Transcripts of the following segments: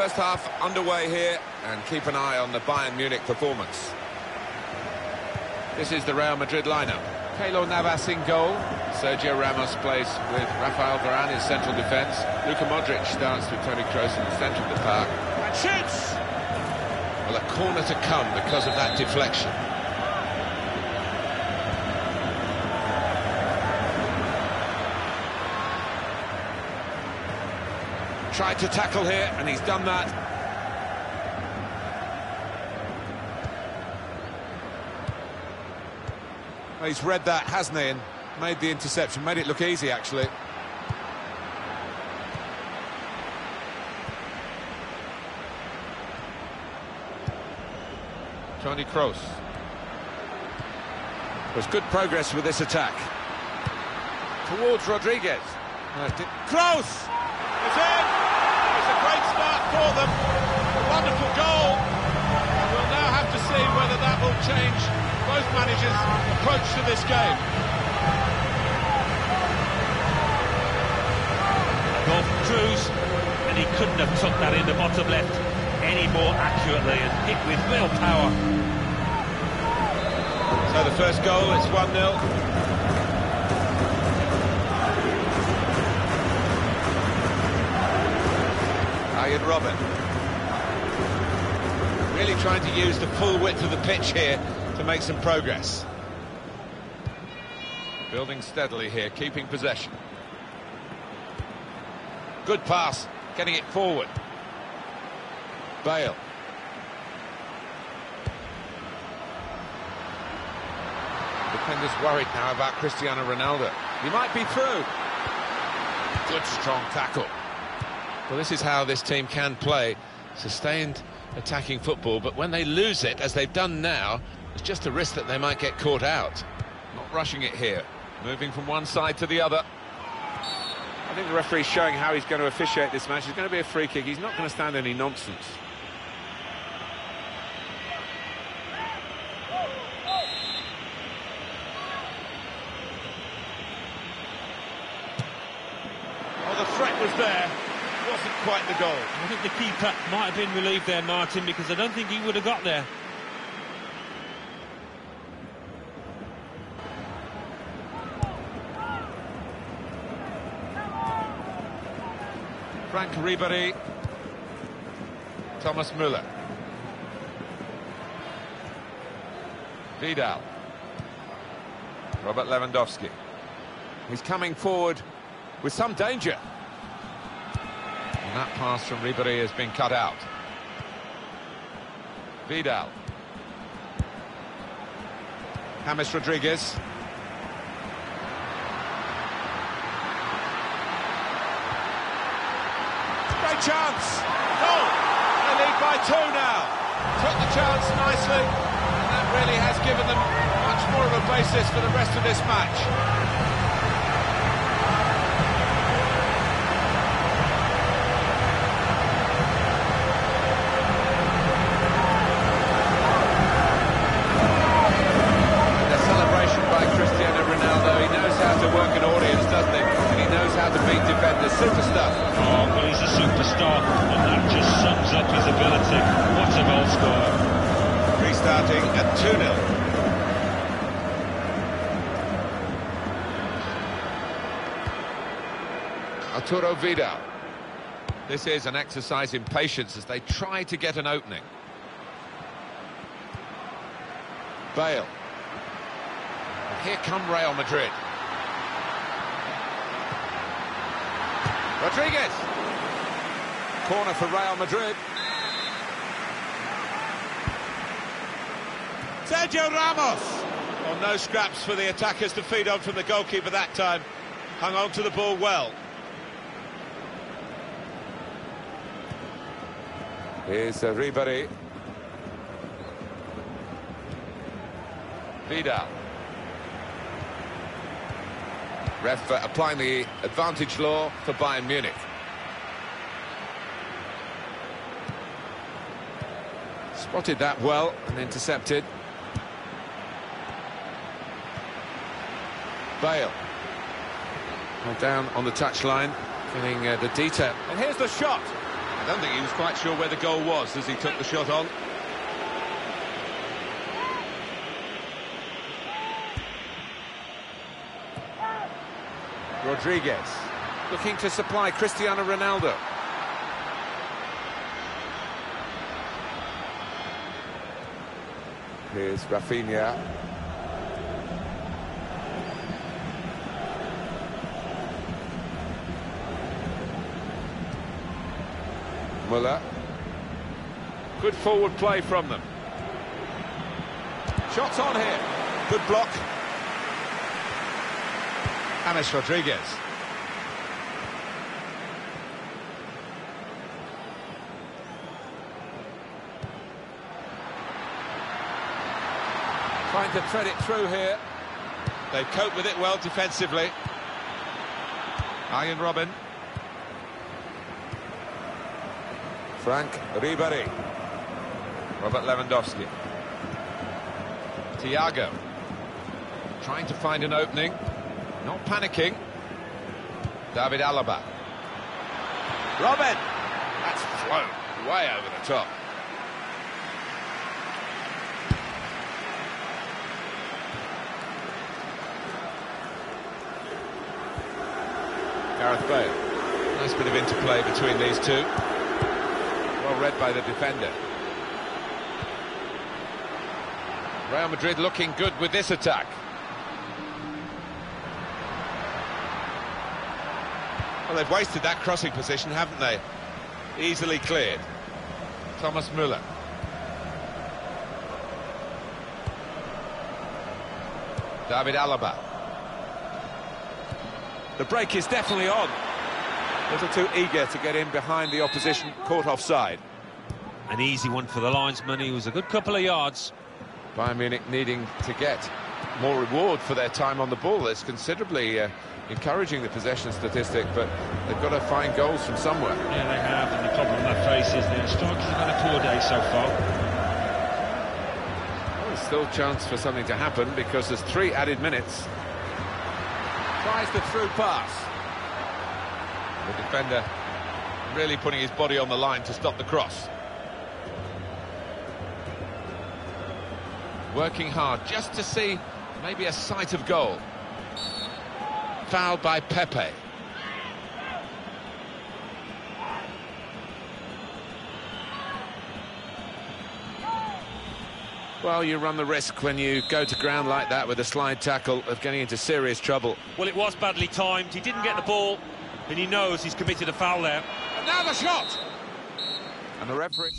first half underway here, and keep an eye on the Bayern Munich performance. This is the Real Madrid lineup. Keylor Navas in goal. Sergio Ramos plays with Rafael Varane in central defence. Luka Modric starts with Toni Kroos in the centre of the park. And shoots! Well, a corner to come because of that deflection. Tried to tackle here, and he's done that. He's read that, hasn't he, and made the interception, made it look easy, actually. Toni Kroos. There's good progress with this attack. Towards Rodriguez. Uh, Kroos! It's in! Great start for them. A wonderful goal. We'll now have to see whether that will change both managers' approach to this game. Goal from Kroos, and he couldn't have took that in the bottom left any more accurately and hit with real power. So the first goal, it's 1-0. Robben. Really trying to use the full width of the pitch here to make some progress. Building steadily here, keeping possession. Good pass, getting it forward. Bale. Defenders worried now about Cristiano Ronaldo. He might be through. Good strong tackle. Well, this is how this team can play. Sustained attacking football, but when they lose it, as they've done now, it's just a risk that they might get caught out. Not rushing it here. Moving from one side to the other. I think the referee's showing how he's going to officiate this match. It's going to be a free kick. He's not going to stand any nonsense. Oh, the threat was there. Wasn't quite the goal. I think the keeper might have been relieved there, Martin, because I don't think he would have got there. Franck Ribery. Thomas Müller. Vidal. Robert Lewandowski. He's coming forward with some danger. And that pass from Ribery has been cut out. Vidal. James Rodriguez. Great chance. Goal. They lead by two now. Took the chance nicely. And that really has given them much more of a basis for the rest of this match. The celebration by Cristiano Ronaldo. He knows how to work an audience, doesn't he? And he knows how to beat defenders. Super stuff. Oh, well, he's a superstar, and that just sums up his ability. What a goal scorer. Restarting at 2-0. Arturo Vidal. This is an exercise in patience as they try to get an opening. Bale. Here come Real Madrid. Rodriguez. Corner for Real Madrid. Sergio Ramos. Well, no scraps for the attackers to feed on from the goalkeeper that time. Hung on to the ball well. Here's uh, Ribery. Vidal. Ref uh, applying the advantage law for Bayern Munich. Spotted that well and intercepted. Bale. Well, down on the touchline, feeling uh, the detail. And here's the shot. I don't think he was quite sure where the goal was as he took the shot on. Rodriguez looking to supply Cristiano Ronaldo. Here's Rafinha. Muller. Good forward play from them. Shots on here. Good block. James Rodriguez. Trying to thread it through here. They cope with it well defensively. Arjen Robben. Franck Ribery. Robert Lewandowski. Thiago. Trying to find an opening. Not panicking. David Alaba. Robben! That's flown way over the top. Gareth Bale. Nice bit of interplay between these two. Well read by the defender. Real Madrid looking good with this attack. Well, they've wasted that crossing position, haven't they? Easily cleared. Thomas Müller. David Alaba. The break is definitely on. A little too eager to get in behind the opposition, caught offside. An easy one for the linesman. He was a good couple of yards. Bayern Munich needing to get more reward for their time on the ball. It's considerably uh, encouraging the possession statistic, but they've got to find goals from somewhere. Yeah, they have, and the problem they face is the strikers have had a poor day so far. Well, there's still chance for something to happen because there's three added minutes. Tries the through pass. The defender really putting his body on the line to stop the cross. Working hard just to see maybe a sight of goal. Fouled by Pepe. Well, you run the risk when you go to ground like that with a slide tackle of getting into serious trouble. Well, it was badly timed. He didn't get the ball, and he knows he's committed a foul there. And now the shot! And the referee...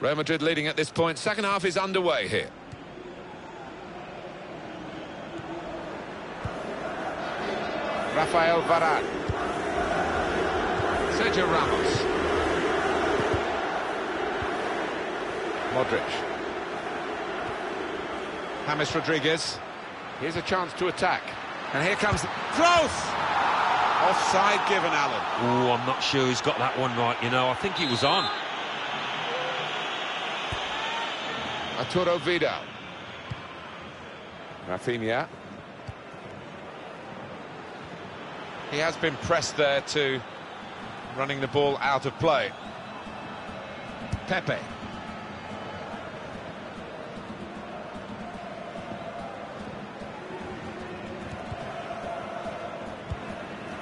Real Madrid leading at this point. Second half is underway here. Rafael Varane. Sergio Ramos. Modric. James Rodriguez. Here's a chance to attack. And here comes... Close! Offside given, Alan. Oh, I'm not sure he's got that one right, you know. I think he was on. Arturo Vidal. Rafinha. He has been pressed there to running the ball out of play. Pepe.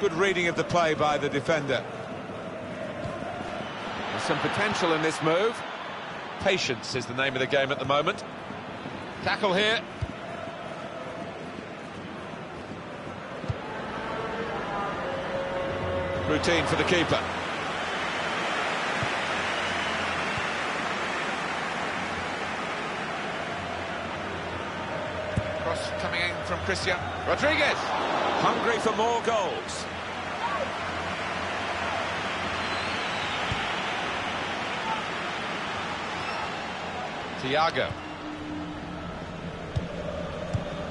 Good reading of the play by the defender. There's some potential in this move. Patience is the name of the game at the moment. Tackle here. routine for the keeper. Cross coming in from Christian. Rodriguez! Hungry for more goals. Thiago.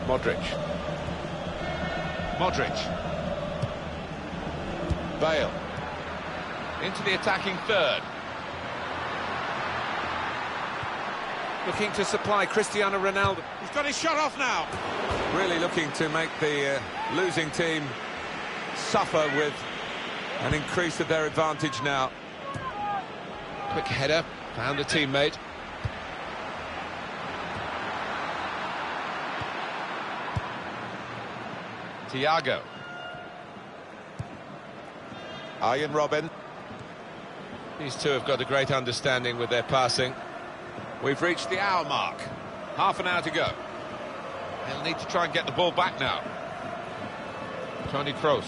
Modric. Modric. Bale. Into the attacking third. Looking to supply Cristiano Ronaldo. He's got his shot off now. Really looking to make the uh, losing team suffer with an increase of their advantage now. Quick header. Found a teammate. Thiago. Arjen Robben. These two have got a great understanding with their passing. We've reached the hour mark. Half an hour to go. They'll need to try and get the ball back now. Toni Kroos.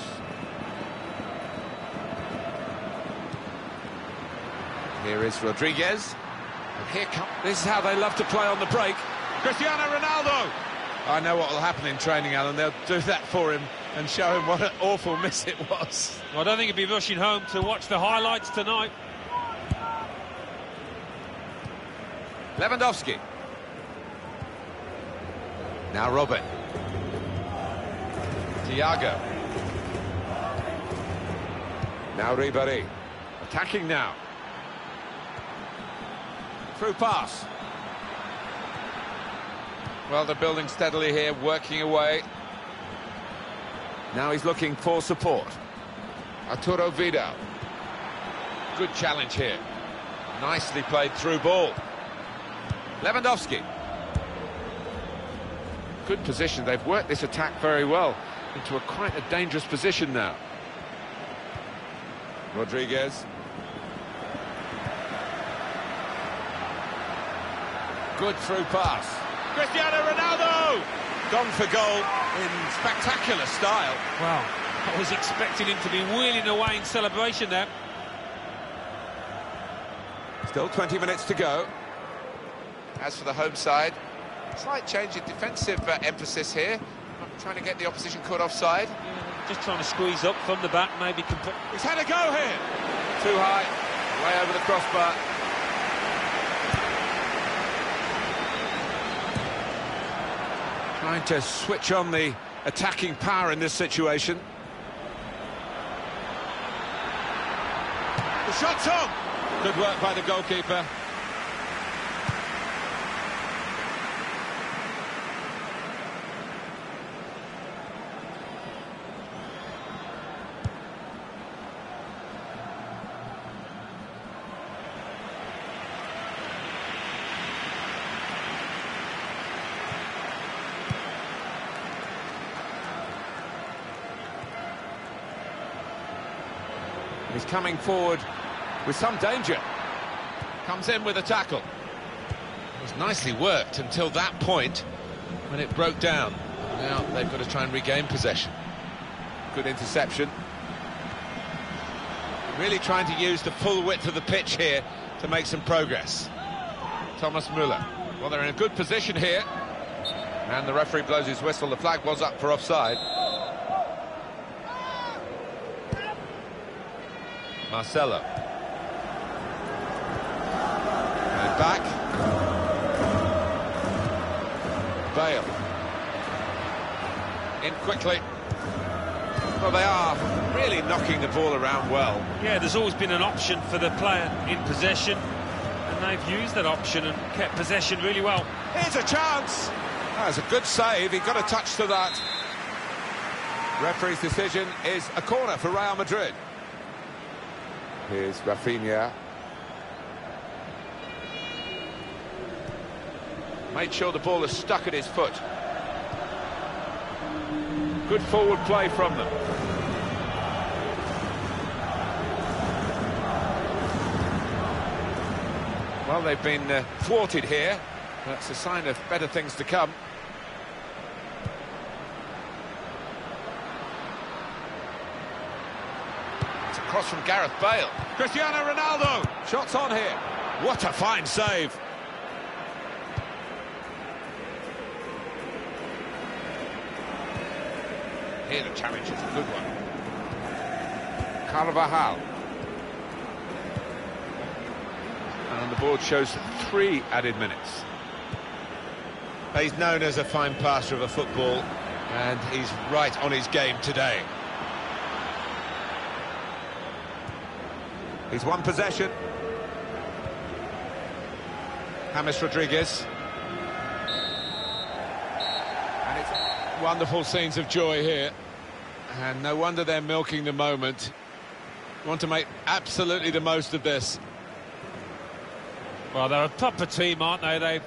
Here is Rodriguez. And here comes... This is how they love to play on the break. Cristiano Ronaldo. I know what will happen in training, Alan. They'll do that for him and show him what an awful miss it was. Well, I don't think he'd be rushing home to watch the highlights tonight. Lewandowski. Now Robben. Thiago. Now Ribéry. Attacking now. Through pass. Well, they're building steadily here, working away. Now he's looking for support. Arturo Vidal. Good challenge here. Nicely played through ball. Lewandowski. Good position. They've worked this attack very well into a quite a dangerous position now. Rodriguez. Good through pass. Cristiano Ronaldo. Gone for goal in spectacular style. Wow, I was expecting him to be wheeling away in celebration there. Still 20 minutes to go. As for the home side, slight change in defensive uh, emphasis here. Not trying to get the opposition caught offside. Just trying to squeeze up from the back, maybe. comp- He's had a go here. Too high. Way over the crossbar. Trying to switch on the attacking power in this situation. The shot's on. Good work by the goalkeeper. He's coming forward with some danger. Comes in with a tackle. It was nicely worked until that point when it broke down. Now they've got to try and regain possession. Good interception. Really trying to use the full width of the pitch here to make some progress. Thomas Müller. Well, they're in a good position here. And the referee blows his whistle. The flag was up for offside. Marcelo. And back. Bale. In quickly. Well, they are really knocking the ball around well. Yeah, there's always been an option for the player in possession, and they've used that option and kept possession really well. Here's a chance. That's a good save. He got a touch to that. Referee's decision is a corner for Real Madrid. Here's Rafinha. Made sure the ball is stuck at his foot. Good forward play from them. Well, they've been uh, thwarted here. That's a sign of better things to come. Cross from Gareth Bale. Cristiano Ronaldo. Shots on here. What a fine save. Here the challenge is a good one. Carvajal. And the board shows three added minutes. He's known as a fine passer of a football, and he's right on his game today. He's won possession. James Rodriguez. And it's wonderful scenes of joy here. And no wonder they're milking the moment. Want to make absolutely the most of this. Well, they're a proper team, aren't they? They've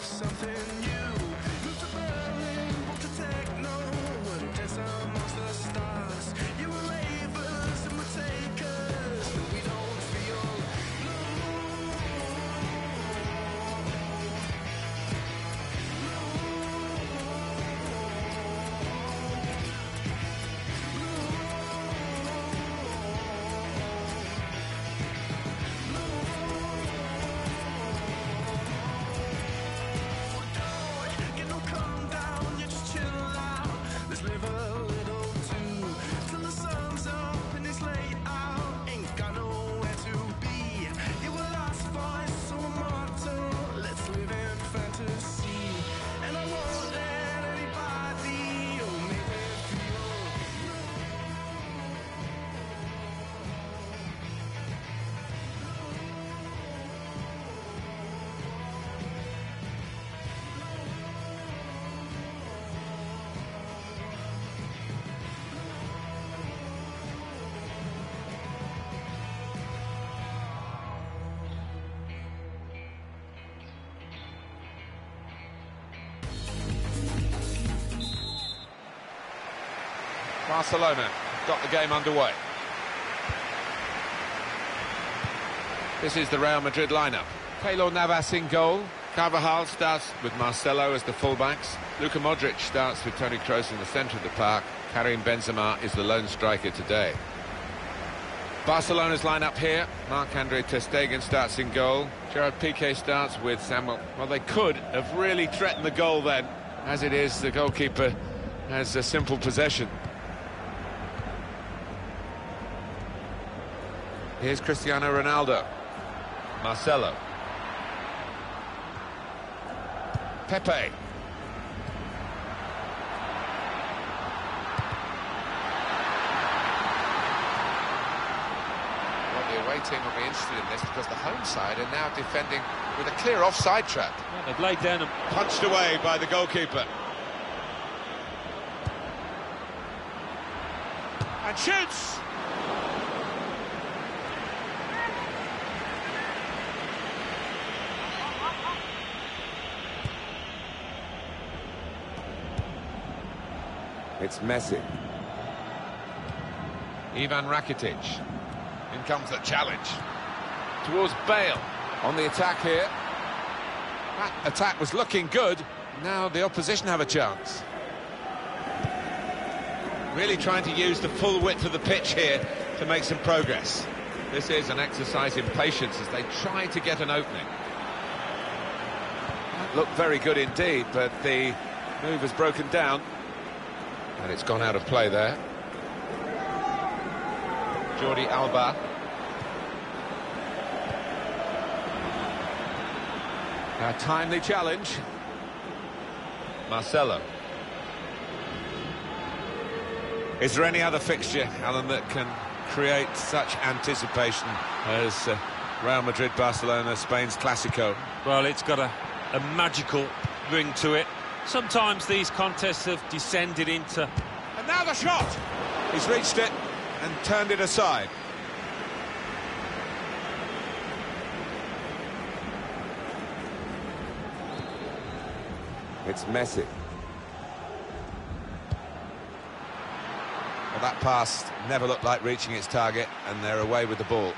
something Barcelona got the game underway. This is the Real Madrid lineup. Keylor Navas in goal. Carvajal starts with Marcelo as the fullbacks. Luka Modric starts with Toni Kroos in the centre of the park. Karim Benzema is the lone striker today. Barcelona's lineup here. Marc-Andre Ter Stegen starts in goal. Gerard Piqué starts with Samuel. Well, they could have really threatened the goal then. As it is, the goalkeeper has a simple possession. Here's Cristiano Ronaldo. Marcelo. Pepe. The away team will be interested in this because the home side are now defending with a clear offside trap. yeah, they've laid down and Punched away by the goalkeeper. And shoots. It's Messi. Ivan Rakitic. In comes the challenge. Towards Bale. On the attack here. That attack was looking good. Now the opposition have a chance. Really trying to use the full width of the pitch here to make some progress. This is an exercise in patience as they try to get an opening. Looked very good indeed, but the move has broken down. And it's gone out of play there. Jordi Alba. A timely challenge. Marcelo. Is there any other fixture, Alan, that can create such anticipation as uh, Real Madrid, Barcelona, Spain's Clasico? Well, it's got a, a magical ring to it. Sometimes these contests have descended into And now the shot! He's reached it and turned it aside. It's Messi. Well, that pass never looked like reaching its target, and they're away with the ball.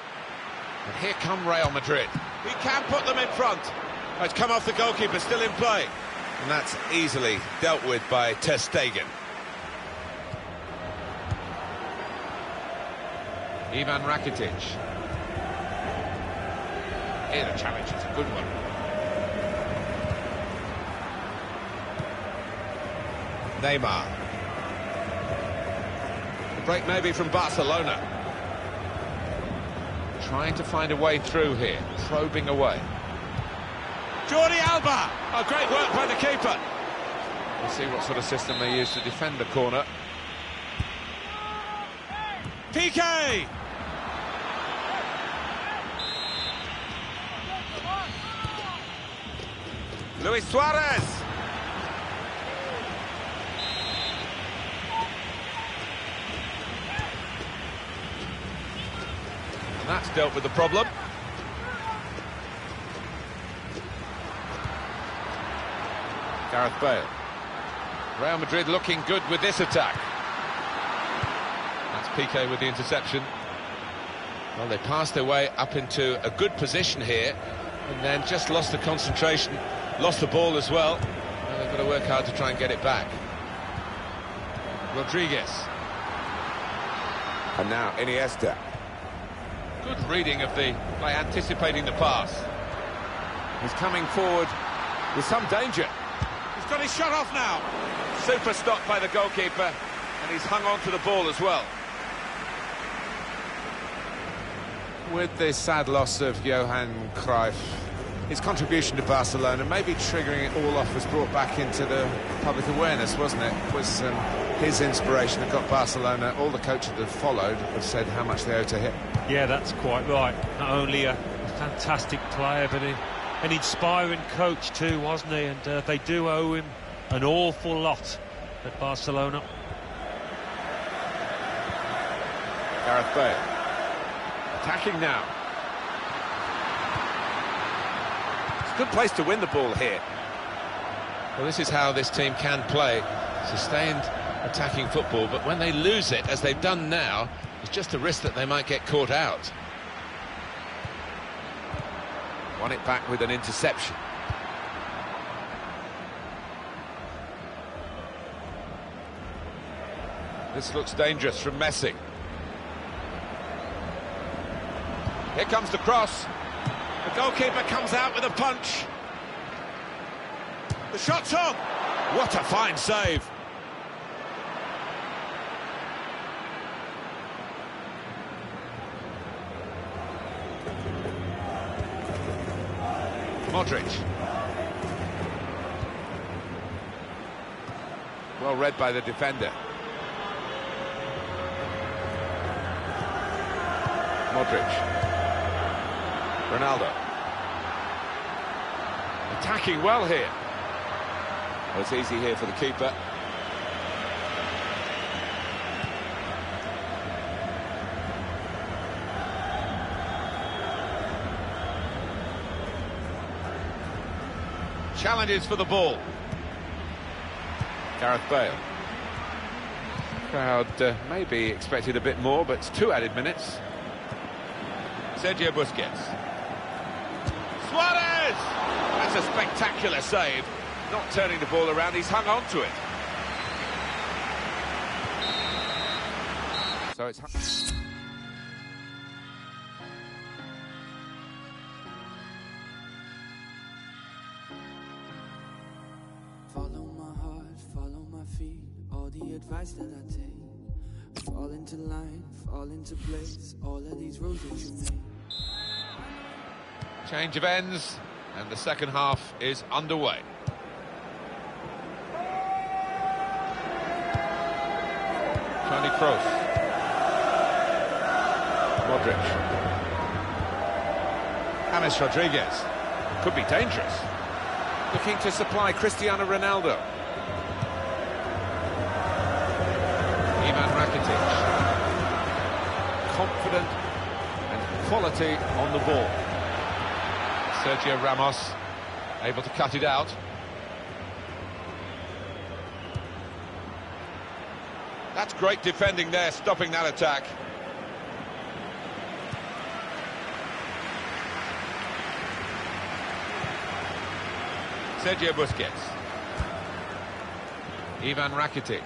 And here come Real Madrid. He can put them in front. It's come off the goalkeeper, still in play. And that's easily dealt with by Ter Stegen. Ivan Rakitic. Here the challenge is a good one. Neymar. The break maybe from Barcelona. Trying to find a way through here, probing away. Jordi Alba! Oh, great work by the keeper. We'll see what sort of system they use to defend the corner. Piqué! Luis Suarez! And that's dealt with the problem. Gareth Bale. Real Madrid looking good with this attack. That's Piqué with the interception. Well, they passed their way up into a good position here and then just lost the concentration, lost the ball as well. Well, they've got to work hard to try and get it back. Rodriguez. And now Iniesta. Good reading of the by anticipating the pass. He's coming forward with some danger. He's got his shot off now. Super stop by the goalkeeper, and he's hung on to the ball as well. With the sad loss of Johan Cruyff, his contribution to Barcelona, maybe triggering it all off, was brought back into the public awareness, wasn't it? It was um, his inspiration that got Barcelona. All the coaches that followed have said how much they owe to him. Yeah, that's quite right. Not only a, a fantastic player, but a, an inspiring coach too, wasn't he? And uh, they do owe him an awful lot at Barcelona. Gareth Bale. Attacking now. It's a good place to win the ball here. Well, this is how this team can play. Sustained attacking football, but when they lose it, as they've done now, it's just a risk that they might get caught out. Won it back with an interception. This looks dangerous from Messi. Here comes the cross. The goalkeeper comes out with a punch. The shot's on. What a fine save. Modric. Well read by the defender. Modric. Ronaldo. Attacking well here. Well, it's easy here for the keeper. Challenges for the ball. Gareth Bale. Crowd uh, maybe expected a bit more, but it's two added minutes. Sergio Busquets. Suarez! That's a spectacular save. Not turning the ball around, he's hung on to it. So it's... advice that I take. fall into line, fall into place. All of these roads that you made. Change of ends, and the second half is underway. Toni Kroos. Modric. James Rodriguez. Could be dangerous. Looking to supply Cristiano Ronaldo. Confident and quality on the ball. Sergio Ramos able to cut it out. That's great defending there, stopping that attack. Sergio Busquets. Ivan Rakitic.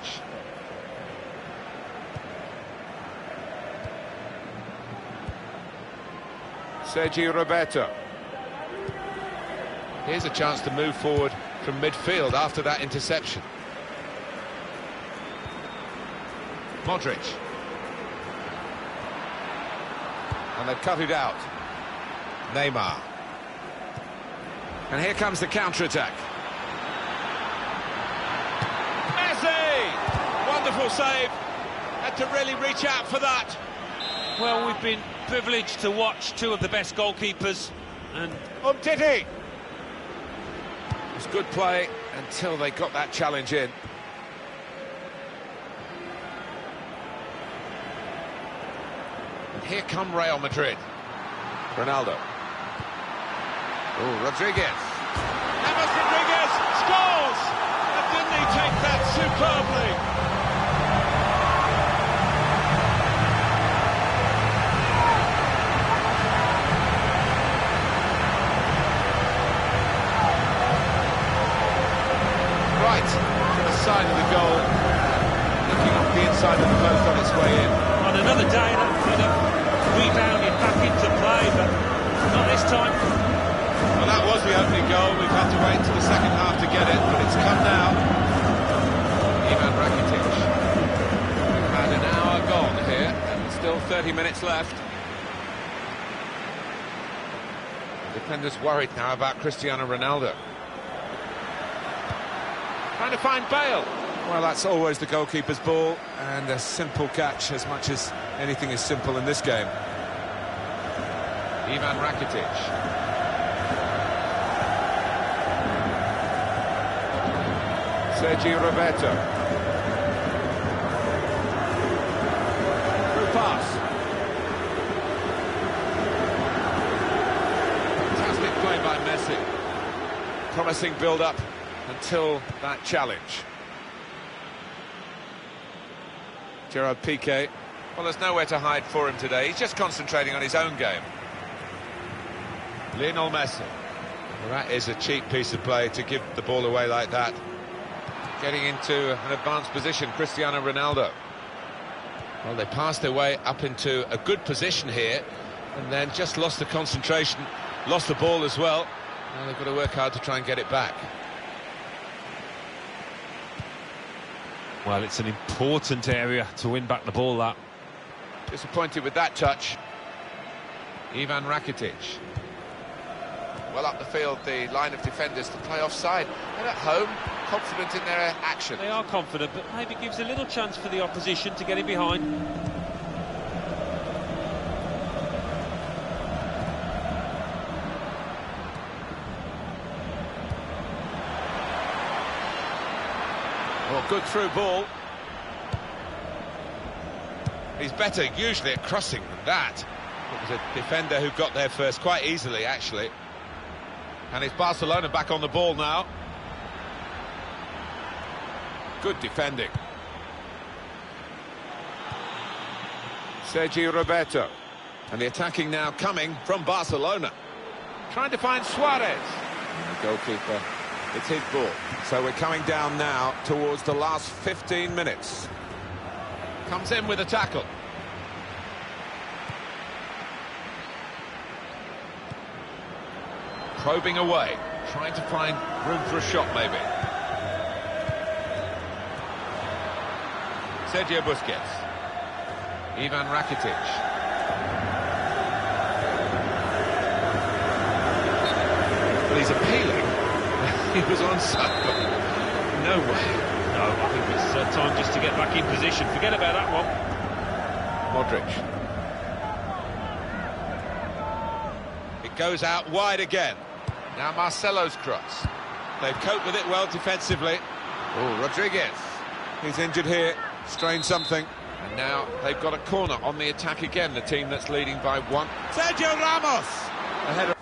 Sergi Roberto. Here's a chance to move forward from midfield after that interception. Modric. And they've cut it out. Neymar. And here comes the counter-attack. Messi! Wonderful save. Had to really reach out for that. Well, we've been privileged to watch two of the best goalkeepers, and Umtiti. It was good play until they got that challenge in. And here come Real Madrid. Ronaldo. Oh, Rodriguez. James Rodriguez scores! And didn't he take that superbly? 30 minutes left. Defenders worried now about Cristiano Ronaldo. Trying to find Bale. Well, that's always the goalkeeper's ball, and a simple catch as much as anything is simple in this game. Ivan Rakitic. Sergi Roberto. Through pass. Fantastic play. Promising build-up until that challenge. Gerard Piqué. Well, there's nowhere to hide for him today. He's just concentrating on his own game. Lionel Messi. Well, that is a cheap piece of play to give the ball away like that. Getting into an advanced position, Cristiano Ronaldo. Well, they passed their way up into a good position here and then just lost the concentration, lost the ball as well. Now they've got to work hard to try and get it back. Well, it's an important area to win back the ball, that. Disappointed with that touch. Ivan Rakitic. Well up the field, the line of defenders to play offside. They're at home, confident in their action. They are confident, but maybe gives a little chance for the opposition to get in behind. Well, good through ball. He's better usually at crossing than that. It was a defender who got there first quite easily, actually. And it's Barcelona back on the ball now. Good defending. Sergi Roberto. And the attacking now coming from Barcelona. Trying to find Suarez. And the goalkeeper, it's his ball. So we're coming down now towards the last 15 minutes. Comes in with a tackle. Probing away, trying to find room for a shot maybe. Sergio Busquets. Ivan Rakitic. Well, he's appealing. he was onside. No way. No, I think it's uh, time just to get back in position. Forget about that one. Modric. It goes out wide again. Now Marcelo's cross. They've coped with it well defensively. Oh, Rodriguez. He's injured here, strained something. And now they've got a corner on the attack again, the team that's leading by one. Sergio Ramos. Ahead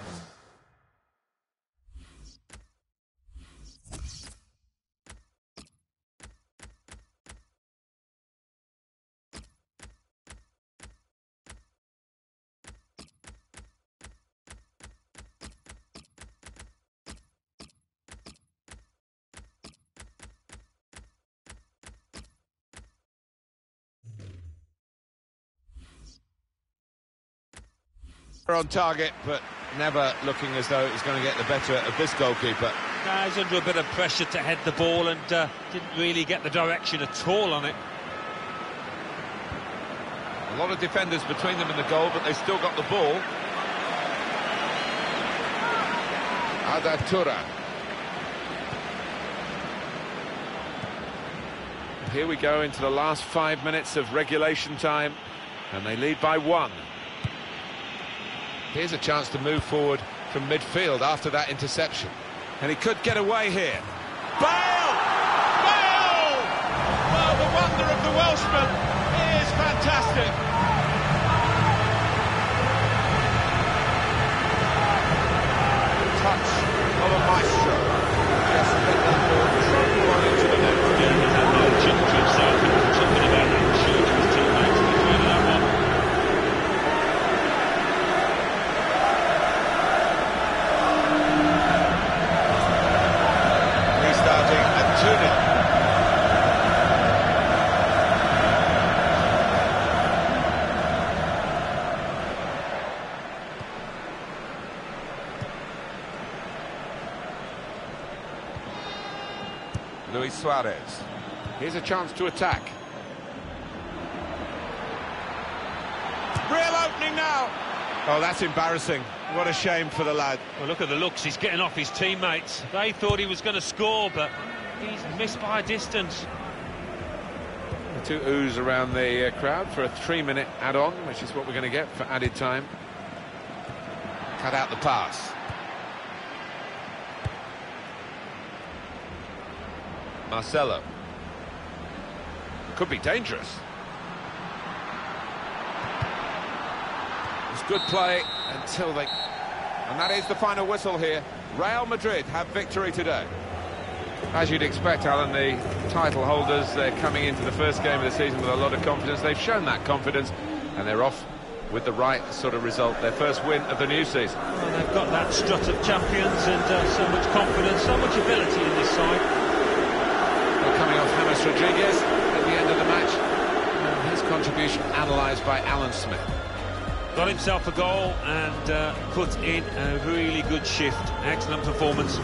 of on target, but never looking as though it was going to get the better of this goalkeeper. He's under a bit of pressure to head the ball and uh, didn't really get the direction at all on it. A lot of defenders between them and the goal, but they still got the ball. Arda Turan. Here we go into the last five minutes of regulation time, and they lead by one. Here's a chance to move forward from midfield after that interception. And he could get away here. Bale! Bale! Well, the wonder of the Welshman is fantastic. Touch of a maestro. Just let that ball drop right into the net. Yeah, he had no chin to himself. He was something about that shoot his teammates to do that one. Restarting at 2 0. Luis Suarez. Here's a chance to attack. Real opening now. Oh, that's embarrassing. What a shame for the lad. Well, look at the looks. He's getting off his teammates. They thought he was going to score, but he's missed by a distance. Two oohs around the uh, crowd for a three-minute add-on, which is what we're going to get for added time. Cut out the pass. Marcelo. Could be dangerous. It's good play until they... And that is the final whistle here. Real Madrid have victory today. As you'd expect, Alan, the title holders, they're coming into the first game of the season with a lot of confidence. They've shown that confidence, and they're off with the right sort of result. Their first win of the new season. Well, they've got that strut of champions and uh, so much confidence, so much ability in this side. Well, coming off James Rodriguez at the end of the match. And his contribution analysed by Alan Smith. Got himself a goal and uh, put in a really good shift. Excellent performance.